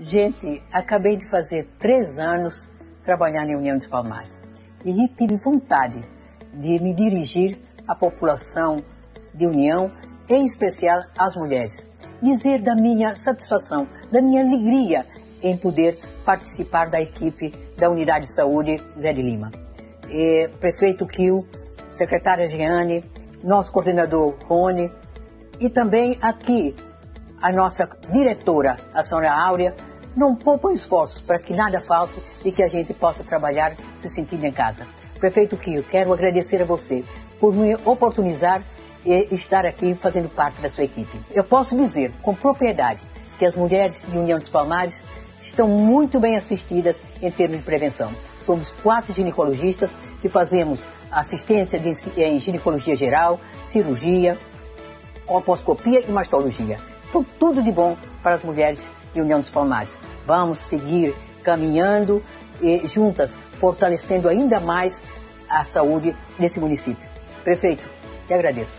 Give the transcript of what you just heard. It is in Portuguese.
Gente, acabei de fazer três anos trabalhando em União dos Palmares e tive vontade de me dirigir à população de União, em especial às mulheres. Dizer da minha satisfação, da minha alegria em poder participar da equipe da Unidade de Saúde Zé de Lima. E, prefeito Kio, secretária Giane, nosso coordenador Rony e também aqui a nossa diretora, a senhora Áurea, não poupam esforços para que nada falte e que a gente possa trabalhar se sentindo em casa. Prefeito Kio, quero agradecer a você por me oportunizar e estar aqui fazendo parte da sua equipe. Eu posso dizer com propriedade que as mulheres de União dos Palmares estão muito bem assistidas em termos de prevenção. Somos quatro ginecologistas que fazemos assistência de, em ginecologia geral, cirurgia, colposcopia e mastologia. Tudo de bom para as mulheres de União dos Palmares. Vamos seguir caminhando e juntas, fortalecendo ainda mais a saúde desse município. Prefeito, te agradeço.